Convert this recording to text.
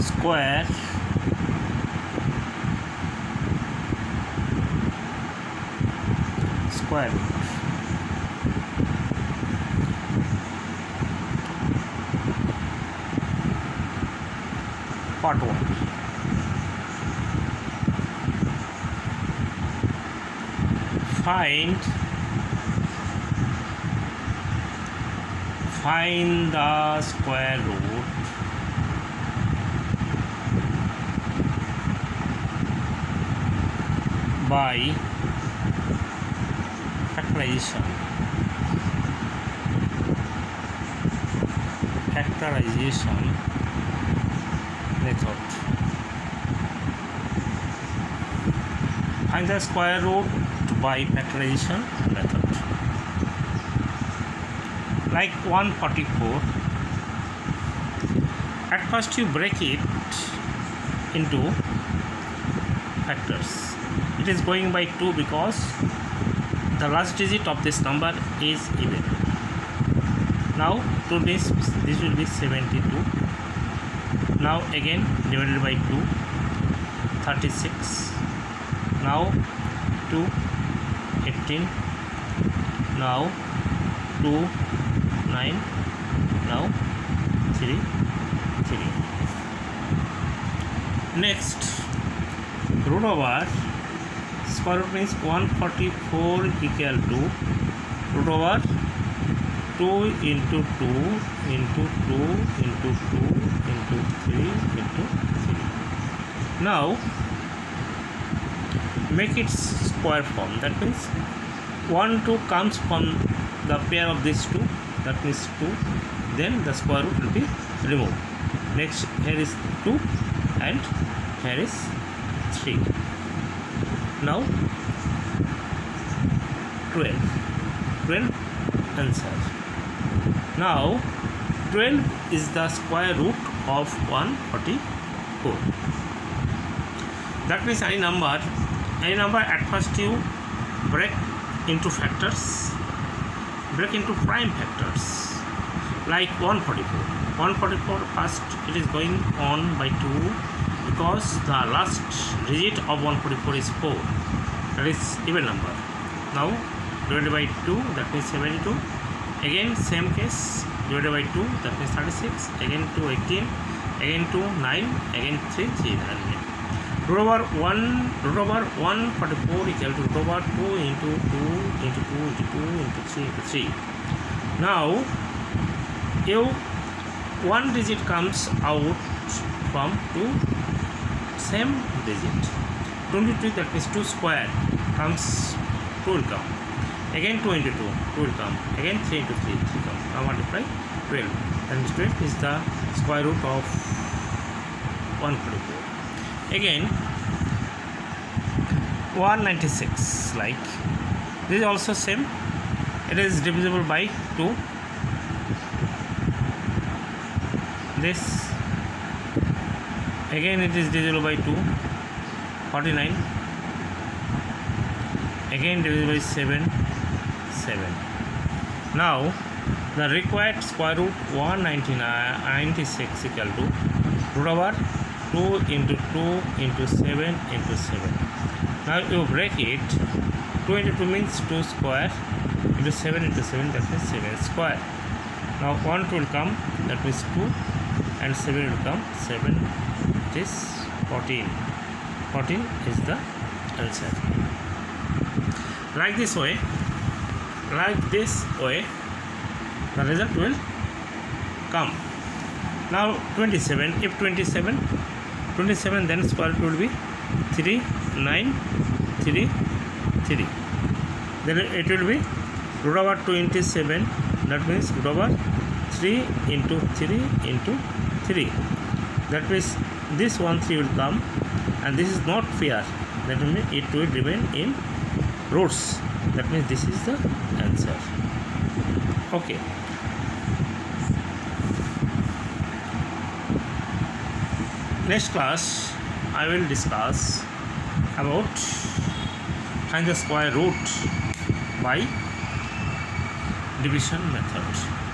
square. Square. Root part 1 find. Find the square root by factorization factorization method. Find the square root by factorization method. Like 144 at first you break it into factors it is going by 2 because the last digit of this number is even now 2 this this will be 72 now again divided by 2 36 now 2 18 now 2 9 now 3 3 next root over square root means 144 equal to root over 2 into 2 into 2 into 2 into 3 into 3 now make it square form. That means 1 2 comes from the pair of these two. That means 2 then the square root will be removed. Next here is 2 and here is 3 now 12 12 answer now 12 is the square root of 144 that means any number any number at first you break into factors break into prime factors like 144 144 first it is going on by 2 because the last digit of 144 is 4 that is even number. Now divided by 2 that means 72 again same case divided by 2 that means 36 again 2 18 again 2 9 again 3 3 9 root over 1 root over 144 equal to root over 2 into 2 into 2 into 2 into 3 into 3 now you one digit comes out from two same digit. 23 that means 2 square comes 2 will come again 2 into 2 2 will come again 3 into 3 3 come now multiply 12 and 12 is the square root of 144 again 196 like this is also same. It is divisible by 2 this again it is divisible by 2 49 again divisible by 7 7 now the required square root 196 equal to root over 2 into 2 into 7 into 7 now you break it. 2 into 2 means 2 square into 7 into 7 that means 7 square. Now 1 will come that means 2 and 7 will come 7 it is 14 14 is the answer like this way like this way the result will come now 27 if 27 27 then square root will be 3 9 3 3 then it will be root over 2 into 7 that means root over 3 into 3 into 3 that means this one 3 will come and this is not fair. That means it will remain in roots that means this is the answer. Okay. Next class I will discuss about find the square root by division method